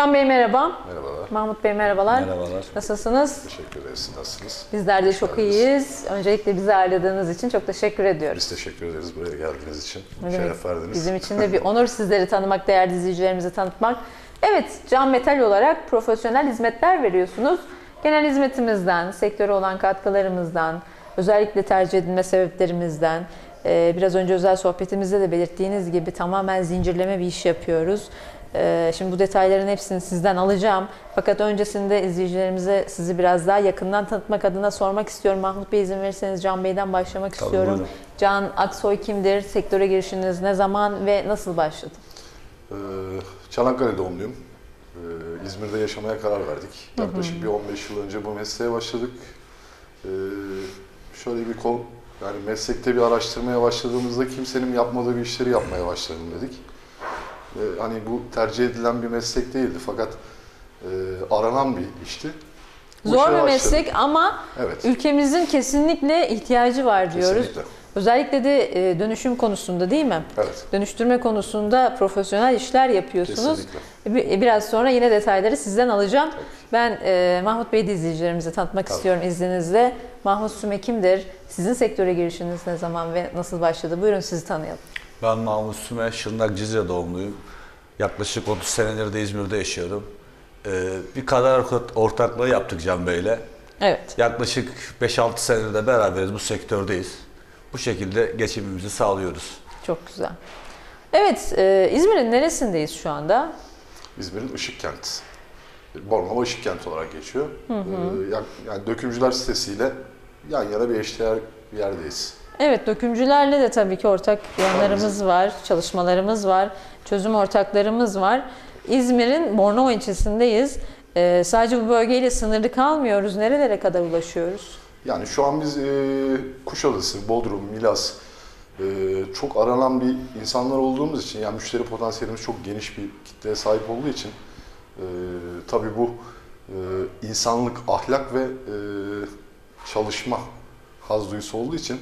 Can Bey merhaba. Merhabalar. Mahmut Bey merhabalar. Merhabalar. Nasılsınız? Teşekkür ederiz. Nasılsınız? Bizler de çok iyiyiz. Öncelikle bizi ağırladığınız için çok teşekkür ediyoruz. Biz teşekkür ederiz buraya geldiğiniz için. Demek? Şeref verdiniz. Bizim için de bir onur sizleri tanımak, değerli izleyicilerimizi tanıtmak. Evet, Can Metal olarak profesyonel hizmetler veriyorsunuz. Genel hizmetimizden, sektöre olan katkılarımızdan, özellikle tercih edilme sebeplerimizden, biraz önce özel sohbetimizde de belirttiğiniz gibi tamamen zincirleme bir iş yapıyoruz. E, Şimdi bu detayların hepsini sizden alacağım. Fakat öncesinde izleyicilerimize sizi biraz daha yakından tanıtmak adına sormak istiyorum. Mahmut Bey izin verirseniz Can Bey'den başlamak Tabii, istiyorum. buyurun. Can Aksoy kimdir? Sektöre girişiniz ne zaman ve nasıl başladı? Ee, Çanakkale doğumluyum. Ee, İzmir'de yaşamaya karar verdik. Yaklaşık bir 15 yıl önce bu mesleğe başladık. Ee, şöyle bir kol, yani meslekte bir araştırmaya başladığımızda kimsenin yapmadığı bir işleri yapmaya başlayalım dedik. Ve hani bu tercih edilen bir meslek değildi fakat e, aranan bir işti. Bu Zor bir meslek ama Evet. ülkemizin kesinlikle ihtiyacı var diyoruz. Kesinlikle. Özellikle de e, dönüşüm konusunda değil mi? Evet. Dönüştürme konusunda profesyonel işler yapıyorsunuz. Kesinlikle. Bir- Biraz sonra yine detayları sizden alacağım. Ben e, Mahmut Bey'i de izleyicilerimize tanıtmak Tabii. istiyorum izninizle. Mahmut Süme kimdir? Sizin sektöre girişiniz ne zaman ve nasıl başladı? Buyurun sizi tanıyalım. Ben Mahmut Süme, Şırnak Cizre doğumluyum. Yaklaşık 30 senedir de İzmir'de yaşıyorum. Ee, bir kader ortaklığı yaptık Can Bey'le. Evet. Yaklaşık 5-6 senedir de beraberiz, bu sektördeyiz. Bu şekilde geçimimizi sağlıyoruz. Çok güzel. Evet, e, İzmir'in neresindeyiz şu anda? İzmir'in Işıkkent. Bornova Işıkkent olarak geçiyor. Ee, yani, yani dökümcüler sitesiyle yan yana bir eşdeğer bir yerdeyiz. Evet, dökümcülerle de tabii ki ortak yanlarımız var, çalışmalarımız var, çözüm ortaklarımız var. İzmir'in Bornova ilçesindeyiz. Ee, sadece bu bölgeyle sınırlı kalmıyoruz. Nerelere kadar ulaşıyoruz? Yani şu an biz e, Kuşadası, Bodrum, Milas e, çok aranan bir insanlar olduğumuz için yani müşteri potansiyelimiz çok geniş bir kitleye sahip olduğu için e, tabii bu e, insanlık, ahlak ve e, çalışma haz duyusu olduğu için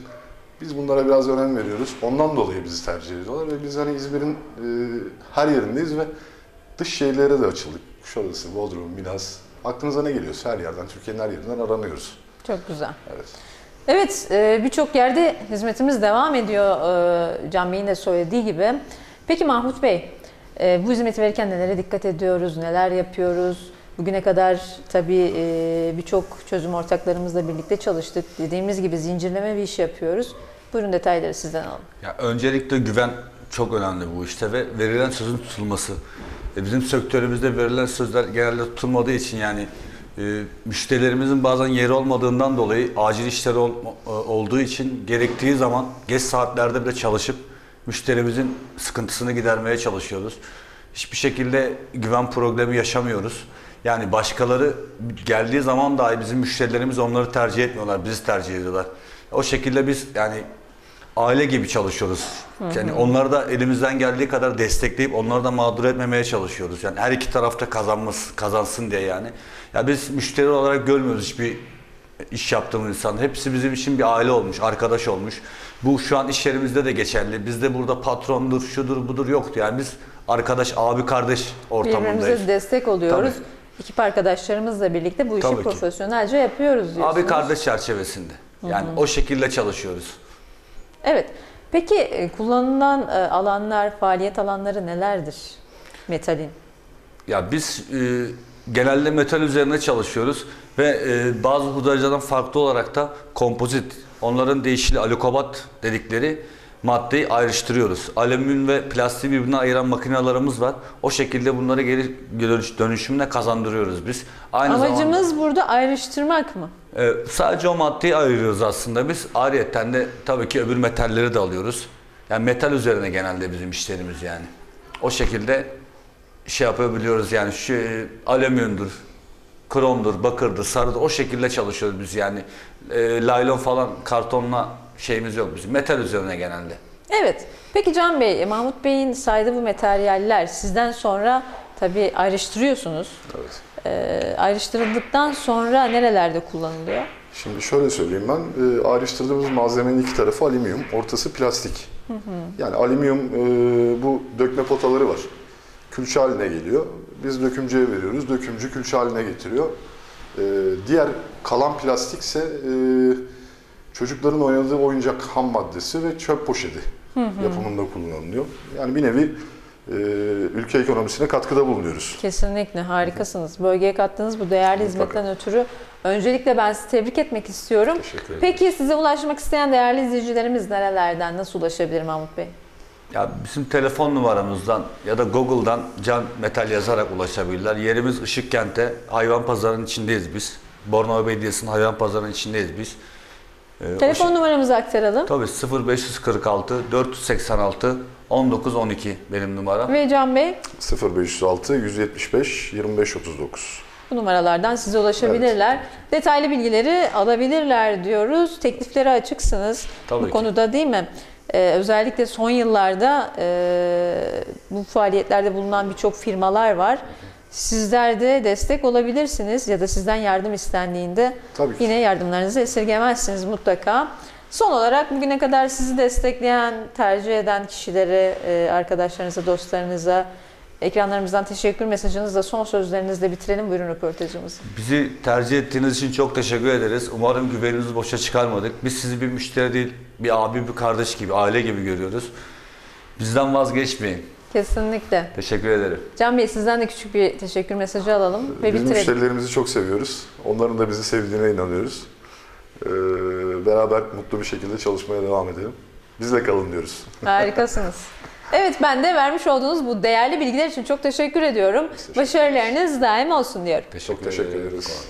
biz bunlara biraz önem veriyoruz. Ondan dolayı bizi tercih ediyorlar ve biz hani İzmir'in e, her yerindeyiz ve dış şehirlere de açıldık. Kuşadası, Bodrum, Milas. Aklınıza ne geliyorsa her yerden, Türkiye'nin her yerinden aranıyoruz. Çok güzel. Evet. Evet, e, birçok yerde hizmetimiz devam ediyor e, Can Bey'in de söylediği gibi. Peki Mahmut Bey, e, bu hizmeti verirken nelere dikkat ediyoruz, neler yapıyoruz? Bugüne kadar tabii e, birçok çözüm ortaklarımızla birlikte çalıştık. Dediğimiz gibi zincirleme bir iş yapıyoruz. Buyurun detayları sizden alalım. Ya öncelikle güven çok önemli bu işte ve verilen sözün tutulması. E, bizim sektörümüzde verilen sözler genelde tutulmadığı için yani e, müşterilerimizin bazen yeri olmadığından dolayı acil işleri ol- e, olduğu için gerektiği zaman geç saatlerde bile çalışıp müşterimizin sıkıntısını gidermeye çalışıyoruz. Hiçbir şekilde güven problemi yaşamıyoruz. Yani başkaları geldiği zaman dahi bizim müşterilerimiz onları tercih etmiyorlar, bizi tercih ediyorlar. O şekilde biz yani aile gibi çalışıyoruz. Yani onları da elimizden geldiği kadar destekleyip onları da mağdur etmemeye çalışıyoruz. Yani her iki tarafta kazanması, kazansın diye yani. Ya biz müşteri olarak görmüyoruz hiçbir iş yaptığımız insan. Hepsi bizim için bir aile olmuş, arkadaş olmuş. Bu şu an iş yerimizde de geçerli. Bizde burada patrondur, şudur, budur yoktu. Yani biz arkadaş, abi, kardeş ortamındayız. Birbirimize destek oluyoruz. Tabii. Ekip arkadaşlarımızla birlikte bu işi Tabii ki. profesyonelce yapıyoruz diyorsunuz. Abi kardeş çerçevesinde. Yani o şekilde çalışıyoruz. Evet. Peki e, kullanılan e, alanlar, faaliyet alanları nelerdir metalin? Ya biz e, genelde metal üzerine çalışıyoruz ve e, bazı hudacılardan farklı olarak da kompozit, onların değişili alükobat dedikleri maddeyi ayrıştırıyoruz. Alüminyum ve plastiği birbirine ayıran makinelerimiz var. O şekilde bunları geri dönüş, dönüşümle kazandırıyoruz biz. Aynı Amacımız burada ayrıştırmak mı? ee, sadece o maddeyi ayırıyoruz aslında biz. Ayrıyeten de tabii ki öbür metalleri de alıyoruz. Yani metal üzerine genelde bizim işlerimiz yani. O şekilde şey yapabiliyoruz yani şu e, alüminyumdur, kromdur, bakırdır, sarıdır o şekilde çalışıyoruz biz yani. E, laylon falan kartonla şeyimiz yok bizim. Metal üzerine genelde. Evet. Peki Can Bey, Mahmut Bey'in saydığı bu materyaller sizden sonra tabii ayrıştırıyorsunuz. Evet. Ee, ayrıştırıldıktan sonra nerelerde kullanılıyor? Şimdi şöyle söyleyeyim ben, e, ayrıştırdığımız malzemenin iki tarafı alüminyum, ortası plastik. Yani alüminyum e, bu dökme potaları var. külçe haline geliyor. Biz dökümcüye veriyoruz. Dökümcü külçe haline getiriyor. Ee, diğer kalan plastikse e, çocukların oynadığı oyuncak ham maddesi ve çöp poşeti yapımında kullanılıyor. Yani bir nevi e, ülke ekonomisine katkıda bulunuyoruz. Kesinlikle harikasınız. Bölgeye kattığınız bu değerli Mutlaka. hizmetten ötürü öncelikle ben sizi tebrik etmek istiyorum. Teşekkür ederim. Peki size ulaşmak isteyen değerli izleyicilerimiz nerelerden, nasıl ulaşabilir Mahmut Bey? Ya bizim telefon numaramızdan ya da Google'dan Can Metal yazarak ulaşabilirler. Yerimiz Işıkkent'te. Hayvan pazarının içindeyiz biz. Bornova Belediyesi'nin hayvan pazarının içindeyiz biz. Ee, Telefon o numaramızı aktaralım. şey- Tabii 0546 486 19 12 benim numaram. Ve Can Bey 0506 175 25 39. bu numaralardan size ulaşabilirler. Detaylı bilgileri alabilirler diyoruz. Tekliflere açıksınız Tabii bu ki. konuda değil mi? Ee, özellikle son yıllarda e, bu faaliyetlerde bulunan birçok firmalar var. Sizler de destek olabilirsiniz ya da sizden yardım istendiğinde Tabii ki. yine yardımlarınızı esirgemezsiniz mutlaka. Son olarak bugüne kadar sizi destekleyen, tercih eden kişilere, e, arkadaşlarınıza, dostlarınıza ekranlarımızdan teşekkür mesajınızla son sözlerinizle bitirelim. Buyurun röportajımızı. Bizi tercih ettiğiniz için çok teşekkür ederiz. Umarım güveninizi boşa çıkarmadık. Biz sizi bir müşteri değil, bir abi, bir kardeş gibi, aile gibi görüyoruz. Bizden vazgeçmeyin. Kesinlikle. Teşekkür ederim. Can Bey sizden de küçük bir teşekkür mesajı alalım ve Biz bitirelim. müşterilerimizi çok seviyoruz. Onların da bizi sevdiğine inanıyoruz. Ee, beraber mutlu bir şekilde çalışmaya devam edelim. Bizle kalın diyoruz. Harikasınız. Evet ben de vermiş olduğunuz bu değerli bilgiler için çok teşekkür ediyorum. Başarılarınız daim olsun diyorum. Çok teşekkür ederiz.